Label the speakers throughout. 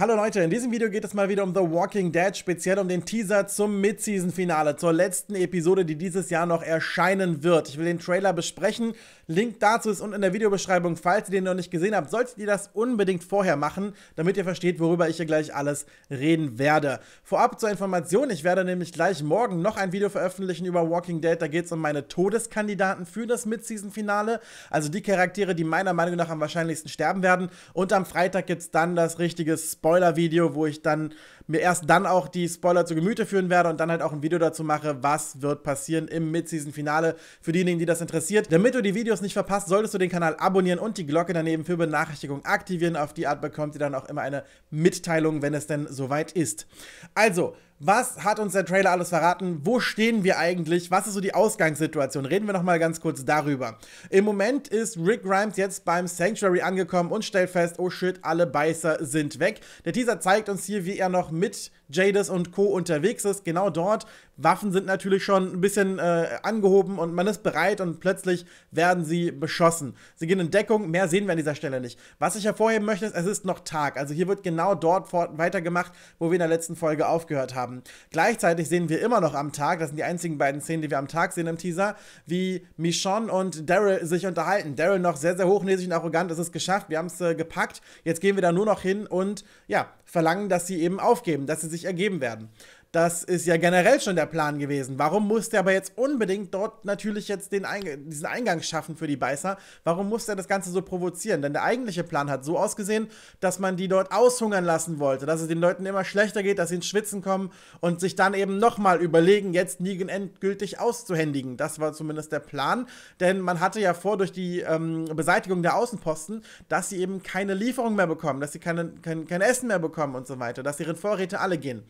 Speaker 1: Hallo Leute, in diesem Video geht es mal wieder um The Walking Dead, speziell um den Teaser zum Mid-Season-Finale, zur letzten Episode, die dieses Jahr noch erscheinen wird. Ich will den Trailer besprechen. Link dazu ist unten in der Videobeschreibung. Falls ihr den noch nicht gesehen habt, solltet ihr das unbedingt vorher machen, damit ihr versteht, worüber ich hier gleich alles reden werde. Vorab zur Information, ich werde nämlich gleich morgen noch ein Video veröffentlichen über Walking Dead. Da geht es um meine Todeskandidaten für das Mid-Season-Finale, also die Charaktere, die meiner Meinung nach am wahrscheinlichsten sterben werden. Und am Freitag gibt es dann das richtige Spoiler Spoiler-Video, wo ich dann mir erst dann auch die Spoiler zu Gemüte führen werde und dann halt auch ein Video dazu mache, was wird passieren im Mid-Season-Finale für diejenigen, die das interessiert. Damit du die Videos nicht verpasst, solltest du den Kanal abonnieren und die Glocke daneben für Benachrichtigungen aktivieren. Auf die Art bekommt ihr dann auch immer eine Mitteilung, wenn es denn soweit ist. Also, was hat uns der Trailer alles verraten? Wo stehen wir eigentlich? Was ist so die Ausgangssituation? Reden wir noch mal ganz kurz darüber. Im Moment ist Rick Grimes jetzt beim Sanctuary angekommen und stellt fest, oh shit, alle Beißer sind weg. Der Teaser zeigt uns hier, wie er noch mit Jadis und Co. unterwegs ist. Genau dort. Waffen sind natürlich schon ein bisschen äh, angehoben und man ist bereit und plötzlich werden sie beschossen. Sie gehen in Deckung, mehr sehen wir an dieser Stelle nicht. Was ich hervorheben möchte, ist, es ist noch Tag. Also hier wird genau dort weitergemacht, wo wir in der letzten Folge aufgehört haben haben. Gleichzeitig sehen wir immer noch am Tag, das sind die einzigen beiden Szenen, die wir am Tag sehen im Teaser, wie Michonne und Daryl sich unterhalten. Daryl noch sehr, sehr hochnäsig und arrogant, es ist geschafft, wir haben es äh, gepackt. Jetzt gehen wir da nur noch hin und ja, verlangen, dass sie eben aufgeben, dass sie sich ergeben werden. Das ist ja generell schon der Plan gewesen. Warum musste er aber jetzt unbedingt dort natürlich jetzt den Eingang, diesen Eingang schaffen für die Beißer? Warum musste er das Ganze so provozieren? Denn der eigentliche Plan hat so ausgesehen, dass man die dort aushungern lassen wollte, dass es den Leuten immer schlechter geht, dass sie ins Schwitzen kommen und sich dann eben nochmal überlegen, jetzt Negan endgültig auszuhändigen. Das war zumindest der Plan, denn man hatte ja vor, durch die ähm, Beseitigung der Außenposten, dass sie eben keine Lieferung mehr bekommen, dass sie keine, kein, kein Essen mehr bekommen und so weiter, dass ihre Vorräte alle gehen.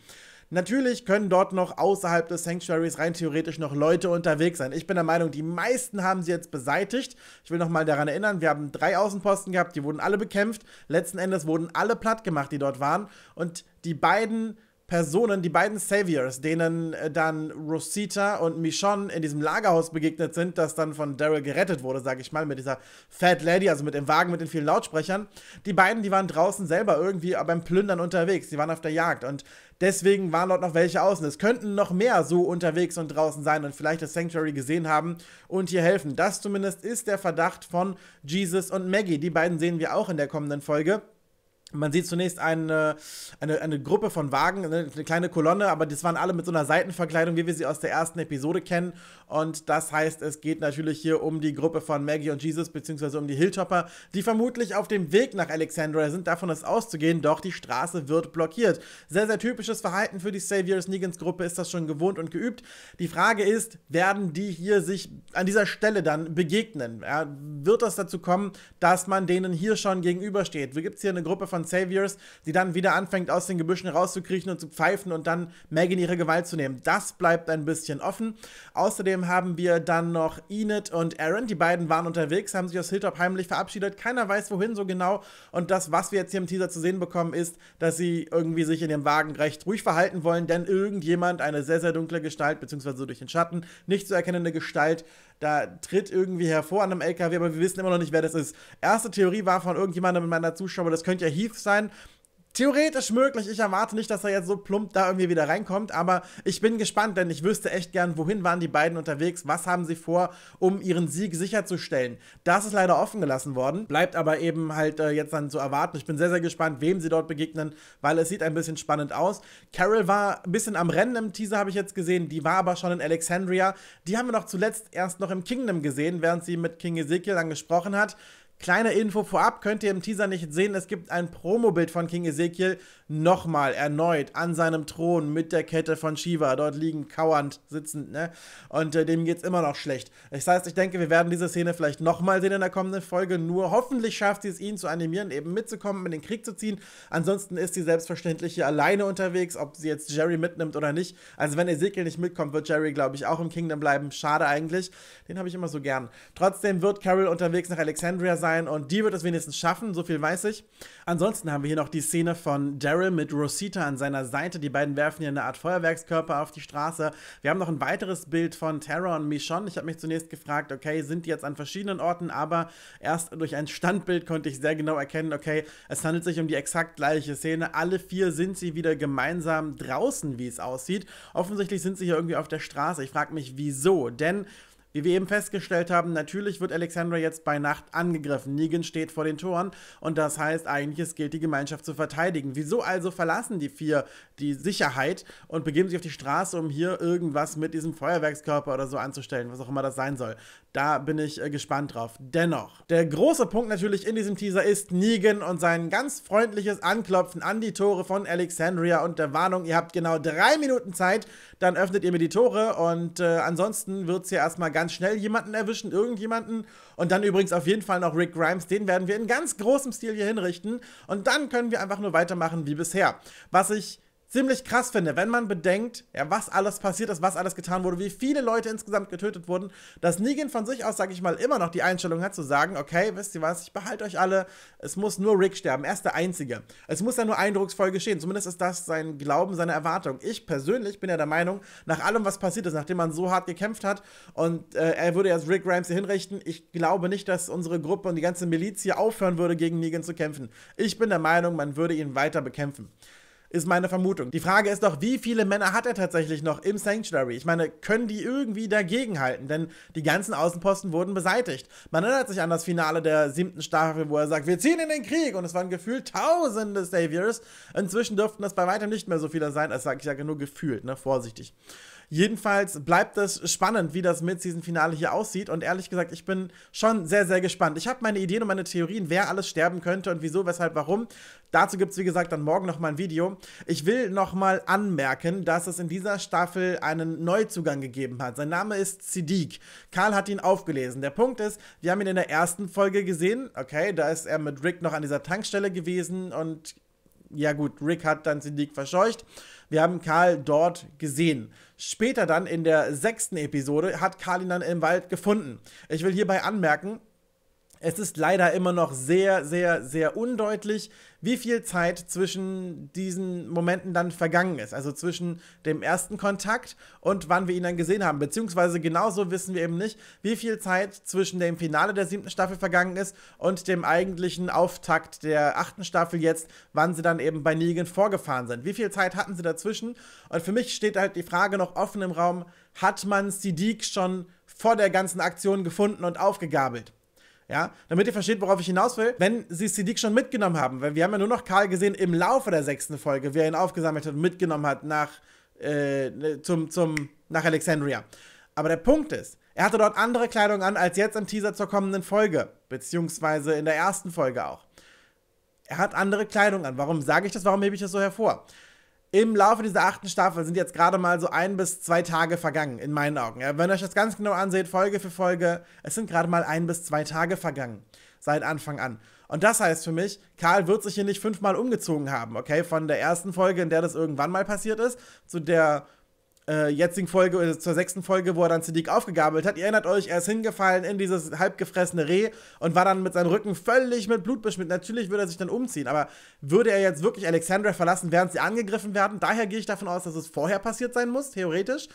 Speaker 1: Natürlich können dort noch außerhalb des Sanctuaries rein theoretisch noch Leute unterwegs sein. Ich bin der Meinung, die meisten haben sie jetzt beseitigt. Ich will nochmal daran erinnern, wir haben drei Außenposten gehabt, die wurden alle bekämpft. Letzten Endes wurden alle platt gemacht, die dort waren. Und die beiden Personen, die beiden Saviors, denen äh, dann Rosita und Michonne in diesem Lagerhaus begegnet sind, das dann von Daryl gerettet wurde, sag ich mal, mit dieser Fat Lady, also mit dem Wagen mit den vielen Lautsprechern. Die beiden, die waren draußen selber irgendwie beim Plündern unterwegs, die waren auf der Jagd und deswegen waren dort noch welche außen. Es könnten noch mehr so unterwegs und draußen sein und vielleicht das Sanctuary gesehen haben und hier helfen. Das zumindest ist der Verdacht von Jesus und Maggie. Die beiden sehen wir auch in der kommenden Folge. Man sieht zunächst eine, eine, eine Gruppe von Wagen, eine kleine Kolonne, aber das waren alle mit so einer Seitenverkleidung, wie wir sie aus der ersten Episode kennen. Und das heißt, es geht natürlich hier um die Gruppe von Maggie und Jesus, beziehungsweise um die Hilltopper, die vermutlich auf dem Weg nach Alexandria sind. Davon ist auszugehen, doch die Straße wird blockiert. Sehr, sehr typisches Verhalten für die Saviors Negans Gruppe ist das schon gewohnt und geübt. Die Frage ist, werden die hier sich an dieser Stelle dann begegnen? Ja, wird das dazu kommen, dass man denen hier schon gegenübersteht? Gibt es hier eine Gruppe von von Saviors, die dann wieder anfängt, aus den Gebüschen rauszukriechen und zu pfeifen und dann in ihre Gewalt zu nehmen. Das bleibt ein bisschen offen. Außerdem haben wir dann noch Enid und Aaron. Die beiden waren unterwegs, haben sich aus Hilltop heimlich verabschiedet. Keiner weiß, wohin so genau. Und das, was wir jetzt hier im Teaser zu sehen bekommen, ist, dass sie irgendwie sich in dem Wagen recht ruhig verhalten wollen, denn irgendjemand, eine sehr, sehr dunkle Gestalt, beziehungsweise durch den Schatten, nicht zu erkennende Gestalt, da tritt irgendwie hervor an einem LKW, aber wir wissen immer noch nicht, wer das ist. Erste Theorie war von irgendjemandem in meiner Zuschauer, das könnte ja Heath sein theoretisch möglich. Ich erwarte nicht, dass er jetzt so plump da irgendwie wieder reinkommt, aber ich bin gespannt, denn ich wüsste echt gern, wohin waren die beiden unterwegs, was haben sie vor, um ihren Sieg sicherzustellen. Das ist leider offen gelassen worden, bleibt aber eben halt äh, jetzt dann zu erwarten. Ich bin sehr, sehr gespannt, wem sie dort begegnen, weil es sieht ein bisschen spannend aus. Carol war ein bisschen am Rennen im Teaser, habe ich jetzt gesehen, die war aber schon in Alexandria. Die haben wir noch zuletzt erst noch im Kingdom gesehen, während sie mit King Ezekiel dann gesprochen hat. Kleine Info vorab, könnt ihr im Teaser nicht sehen, es gibt ein Promobild von King Ezekiel, nochmal erneut an seinem Thron mit der Kette von Shiva, dort liegen kauernd sitzend, ne? Und äh, dem geht's immer noch schlecht. Das heißt, ich denke, wir werden diese Szene vielleicht nochmal sehen in der kommenden Folge, nur hoffentlich schafft sie es, ihn zu animieren, eben mitzukommen, in den Krieg zu ziehen. Ansonsten ist sie selbstverständlich hier alleine unterwegs, ob sie jetzt Jerry mitnimmt oder nicht. Also wenn Ezekiel nicht mitkommt, wird Jerry, glaube ich, auch im Kingdom bleiben. Schade eigentlich. Den habe ich immer so gern. Trotzdem wird Carol unterwegs nach Alexandria sein sein und die wird es wenigstens schaffen, so viel weiß ich. Ansonsten haben wir hier noch die Szene von Daryl mit Rosita an seiner Seite. Die beiden werfen hier eine Art Feuerwerkskörper auf die Straße. Wir haben noch ein weiteres Bild von Tara und Michonne. Ich habe mich zunächst gefragt, okay, sind die jetzt an verschiedenen Orten, aber erst durch ein Standbild konnte ich sehr genau erkennen, okay, es handelt sich um die exakt gleiche Szene. Alle vier sind sie wieder gemeinsam draußen, wie es aussieht. Offensichtlich sind sie hier irgendwie auf der Straße. Ich frage mich, wieso? Denn wie wir eben festgestellt haben, natürlich wird Alexandra jetzt bei Nacht angegriffen. Negan steht vor den Toren und das heißt eigentlich, es gilt die Gemeinschaft zu verteidigen. Wieso also verlassen die vier die Sicherheit und begeben sich auf die Straße, um hier irgendwas mit diesem Feuerwerkskörper oder so anzustellen, was auch immer das sein soll? Da bin ich äh, gespannt drauf. Dennoch, der große Punkt natürlich in diesem Teaser ist Negan und sein ganz freundliches Anklopfen an die Tore von Alexandria und der Warnung, ihr habt genau drei Minuten Zeit, dann öffnet ihr mir die Tore und äh, ansonsten wird es hier erstmal ganz schnell jemanden erwischen, irgendjemanden. Und dann übrigens auf jeden Fall noch Rick Grimes, den werden wir in ganz großem Stil hier hinrichten. Und dann können wir einfach nur weitermachen wie bisher. Was ich ziemlich krass finde, wenn man bedenkt, ja, was alles passiert ist, was alles getan wurde, wie viele Leute insgesamt getötet wurden, dass Negan von sich aus, sag ich mal, immer noch die Einstellung hat zu sagen, okay, wisst ihr was, ich behalte euch alle, es muss nur Rick sterben, er ist der Einzige. Es muss ja nur eindrucksvoll geschehen, zumindest ist das sein Glauben, seine Erwartung. Ich persönlich bin ja der Meinung, nach allem, was passiert ist, nachdem man so hart gekämpft hat und äh, er würde jetzt Rick hier hinrichten, ich glaube nicht, dass unsere Gruppe und die ganze Miliz hier aufhören würde, gegen Negan zu kämpfen. Ich bin der Meinung, man würde ihn weiter bekämpfen ist meine Vermutung. Die Frage ist doch, wie viele Männer hat er tatsächlich noch im Sanctuary? Ich meine, können die irgendwie dagegenhalten? Denn die ganzen Außenposten wurden beseitigt. Man erinnert sich an das Finale der siebten Staffel, wo er sagt, wir ziehen in den Krieg und es waren gefühlt tausende Saviors. Inzwischen dürften das bei weitem nicht mehr so viele sein, als sage ich sage nur gefühlt, ne, vorsichtig. Jedenfalls bleibt es spannend, wie das Mid-Season-Finale hier aussieht. Und ehrlich gesagt, ich bin schon sehr, sehr gespannt. Ich habe meine Ideen und meine Theorien, wer alles sterben könnte und wieso, weshalb, warum. Dazu gibt es, wie gesagt, dann morgen nochmal ein Video. Ich will nochmal anmerken, dass es in dieser Staffel einen Neuzugang gegeben hat. Sein Name ist Siddiq. Karl hat ihn aufgelesen. Der Punkt ist, wir haben ihn in der ersten Folge gesehen. Okay, da ist er mit Rick noch an dieser Tankstelle gewesen und ja gut, Rick hat dann Siddiq verscheucht. Wir haben Karl dort gesehen. Später dann in der sechsten Episode hat Karl ihn dann im Wald gefunden. Ich will hierbei anmerken, es ist leider immer noch sehr, sehr, sehr undeutlich, wie viel Zeit zwischen diesen Momenten dann vergangen ist. Also zwischen dem ersten Kontakt und wann wir ihn dann gesehen haben. Beziehungsweise genauso wissen wir eben nicht, wie viel Zeit zwischen dem Finale der siebten Staffel vergangen ist und dem eigentlichen Auftakt der achten Staffel jetzt, wann sie dann eben bei Negan vorgefahren sind. Wie viel Zeit hatten sie dazwischen? Und für mich steht halt die Frage noch offen im Raum, hat man Siddiq schon vor der ganzen Aktion gefunden und aufgegabelt? Ja, damit ihr versteht, worauf ich hinaus will, wenn sie Siddiq schon mitgenommen haben, weil wir haben ja nur noch Karl gesehen im Laufe der sechsten Folge, wie er ihn aufgesammelt hat und mitgenommen hat nach, äh, zum, zum, nach Alexandria. Aber der Punkt ist, er hatte dort andere Kleidung an als jetzt im Teaser zur kommenden Folge, beziehungsweise in der ersten Folge auch. Er hat andere Kleidung an. Warum sage ich das? Warum hebe ich das so hervor? Im Laufe dieser achten Staffel sind jetzt gerade mal so ein bis zwei Tage vergangen, in meinen Augen. Ja, wenn ihr euch das ganz genau anseht, Folge für Folge, es sind gerade mal ein bis zwei Tage vergangen, seit Anfang an. Und das heißt für mich, Karl wird sich hier nicht fünfmal umgezogen haben, okay? Von der ersten Folge, in der das irgendwann mal passiert ist, zu der äh, jetzigen Folge, oder zur sechsten Folge, wo er dann Siddiq aufgegabelt hat. Ihr erinnert euch, er ist hingefallen in dieses halbgefressene Reh und war dann mit seinem Rücken völlig mit Blut beschmiert. Natürlich würde er sich dann umziehen, aber würde er jetzt wirklich Alexandra verlassen, während sie angegriffen werden? Daher gehe ich davon aus, dass es vorher passiert sein muss, theoretisch.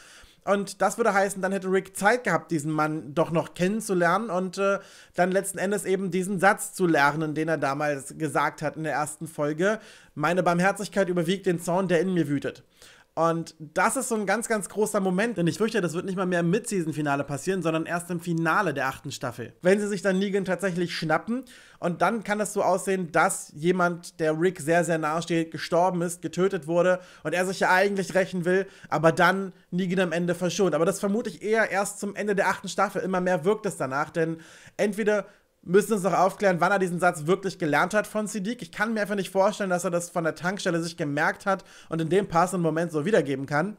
Speaker 1: Und das würde heißen, dann hätte Rick Zeit gehabt, diesen Mann doch noch kennenzulernen und äh, dann letzten Endes eben diesen Satz zu lernen, den er damals gesagt hat in der ersten Folge. Meine Barmherzigkeit überwiegt den Zorn, der in mir wütet. Und das ist so ein ganz, ganz großer Moment, denn ich fürchte, das wird nicht mal mehr im Mid-Season-Finale passieren, sondern erst im Finale der achten Staffel. Wenn sie sich dann Negan tatsächlich schnappen und dann kann es so aussehen, dass jemand, der Rick sehr, sehr nahe steht, gestorben ist, getötet wurde und er sich ja eigentlich rächen will, aber dann Negan am Ende verschont. Aber das vermute ich eher erst zum Ende der achten Staffel. Immer mehr wirkt es danach, denn entweder müssen uns noch aufklären, wann er diesen Satz wirklich gelernt hat von Siddiq. Ich kann mir einfach nicht vorstellen, dass er das von der Tankstelle sich gemerkt hat und in dem passenden Moment so wiedergeben kann.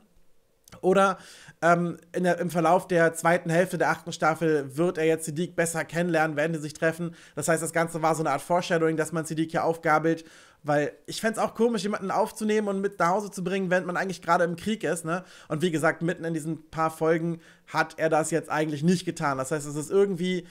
Speaker 1: Oder ähm, der, im Verlauf der zweiten Hälfte der achten Staffel wird er jetzt Siddiq besser kennenlernen, werden die sich treffen. Das heißt, das Ganze war so eine Art Foreshadowing, dass man Siddiq hier aufgabelt. Weil ich fände es auch komisch, jemanden aufzunehmen und mit nach Hause zu bringen, wenn man eigentlich gerade im Krieg ist. Ne? Und wie gesagt, mitten in diesen paar Folgen hat er das jetzt eigentlich nicht getan. Das heißt, es ist irgendwie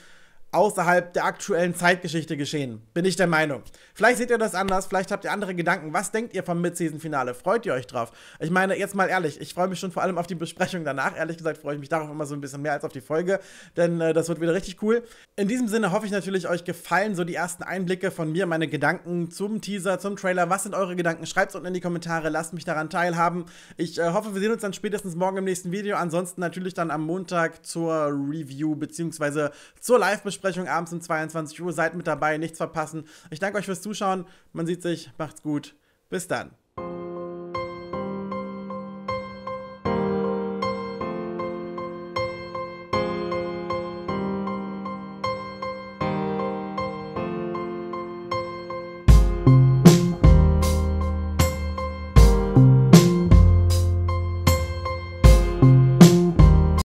Speaker 1: außerhalb der aktuellen Zeitgeschichte geschehen. Bin ich der Meinung. Vielleicht seht ihr das anders, vielleicht habt ihr andere Gedanken. Was denkt ihr vom Mid-Season-Finale? Freut ihr euch drauf? Ich meine, jetzt mal ehrlich, ich freue mich schon vor allem auf die Besprechung danach. Ehrlich gesagt freue ich mich darauf immer so ein bisschen mehr als auf die Folge, denn äh, das wird wieder richtig cool. In diesem Sinne hoffe ich natürlich, euch gefallen so die ersten Einblicke von mir, meine Gedanken zum Teaser, zum Trailer. Was sind eure Gedanken? Schreibt es unten in die Kommentare, lasst mich daran teilhaben. Ich äh, hoffe, wir sehen uns dann spätestens morgen im nächsten Video. Ansonsten natürlich dann am Montag zur Review bzw. zur Live-Besprechung abends um 22 Uhr. Seid mit dabei, nichts verpassen. Ich danke euch fürs Zuschauen. Man sieht sich, macht's gut. Bis dann.